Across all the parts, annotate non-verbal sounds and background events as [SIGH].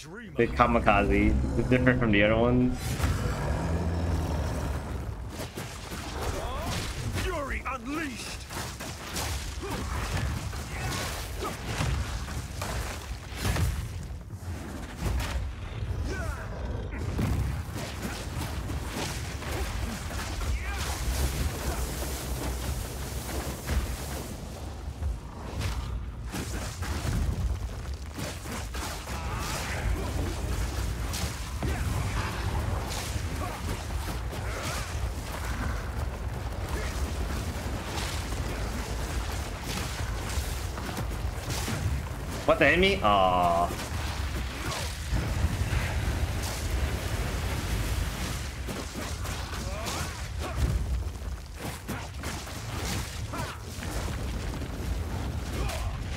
The kamikaze is different from the other ones. Fury unleashed. What the enemy? Aww.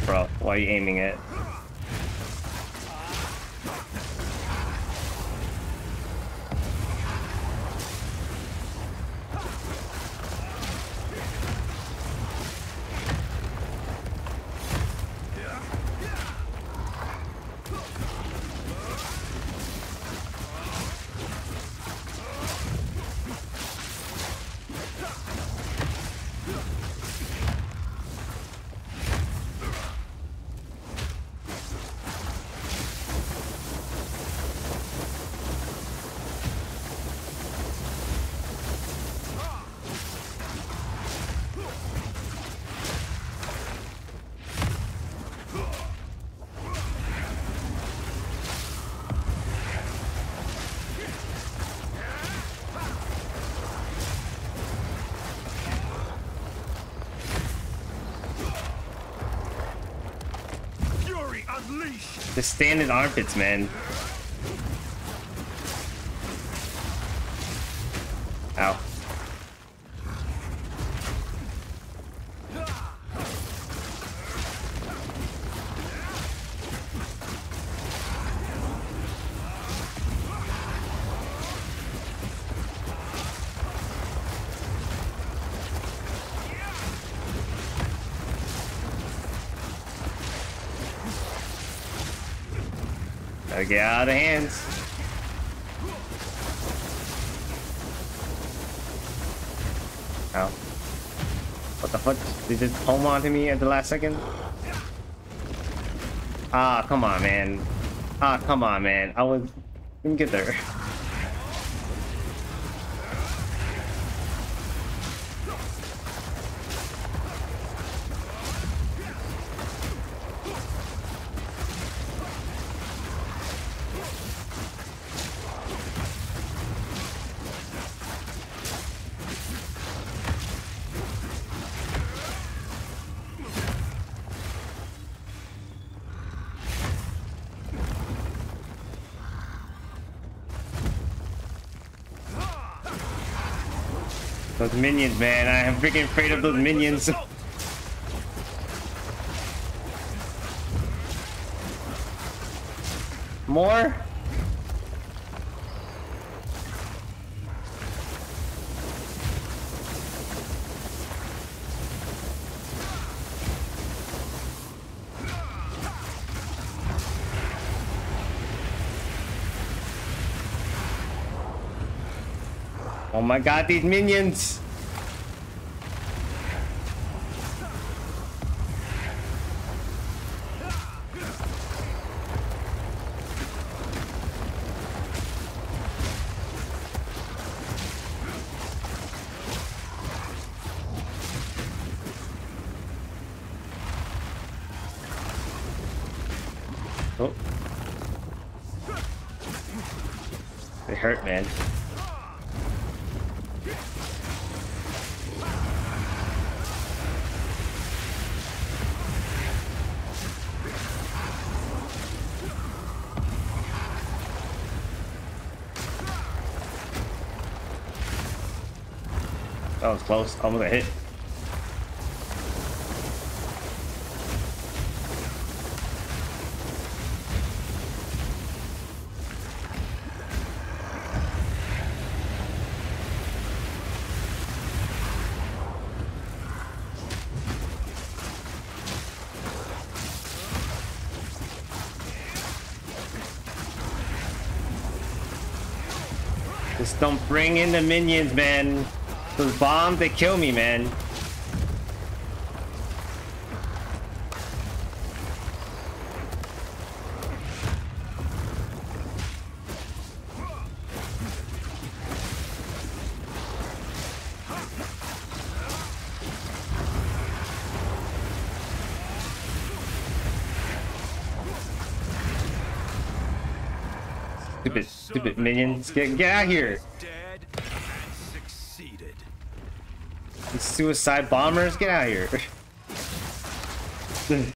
Bro, why are you aiming it? The standing armpits, man. Ow. Gotta get out of the hands. Ow. What the fuck? Did it home onto me at the last second? Ah, come on, man. Ah, come on, man. I was... Let me get there. [LAUGHS] Those minions, man. I am freaking afraid of those minions. [LAUGHS] More? Oh my god, these minions! Oh. They hurt, man. That was close. Almost a hit. Just don't bring in the minions, man. Those bombs, they kill me, man. Stupid, stupid minions. Get, get out here. Suicide bombers, get out of here. [LAUGHS]